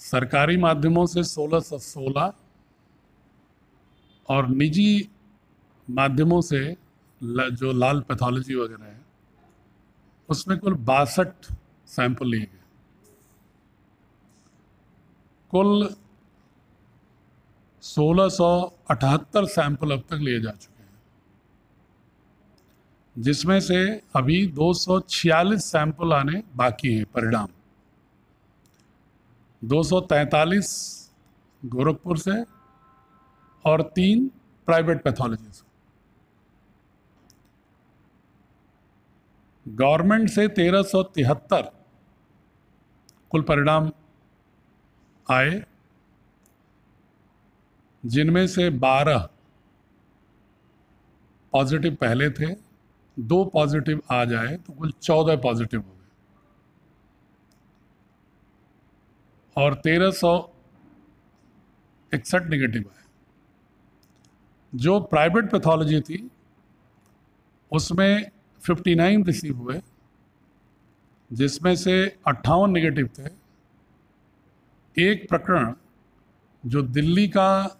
सरकारी माध्यमों से 1616 और निजी माध्यमों से जो लाल पैथोलॉजी वगैरह है, उसमें कुल बासठ सैंपल लिए गए। कुल 1678 सैंपल अब तक लिए जा चुके हैं, जिसमें से अभी 246 सैंपल आने बाकी हैं, परिणाम। 243 गोरखपुर से और तीन प्राइवेट पैथोलॉजी से गवर्नमेंट से तेरह सौ तिहत्तर कुल परिणाम आए, जिनमें से 12 पॉजिटिव पहले थे, दो पॉजिटिव आज आए तो कुल 14 पॉजिटिव हो गए और तेरह सौ इकसठ निगेटिव आए। जो प्राइवेट पैथोलॉजी थी, उसमें 59 रिसीव हुए, जिसमें से अट्ठावन निगेटिव थे। एक प्रकरण जो दिल्ली का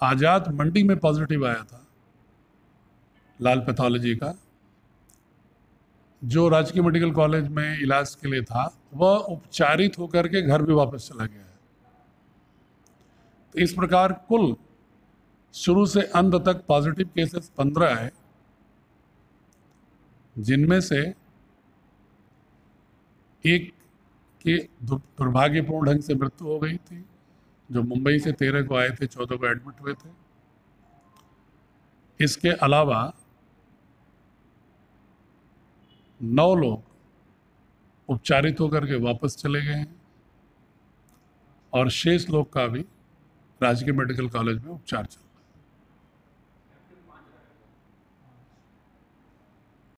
आज़ाद मंडी में पॉजिटिव आया था, लाल पैथोलॉजी का जो राजकीय मेडिकल कॉलेज में इलाज के लिए था, वह उपचारित होकर के घर भी वापस चला गया है। तो इस प्रकार कुल शुरू से अंत तक पॉजिटिव केसेस पंद्रह आए जिनमें से एक की दुर- दुर्भाग्यपूर्ण ढंग से मृत्यु हो गई थी, जो मुंबई से तेरह को आए थे, चौदह को एडमिट हुए थे। इसके अलावा नौ लोग उपचारित होकर के वापस चले गए हैं और शेष लोग का भी राजकीय मेडिकल कॉलेज में उपचार चल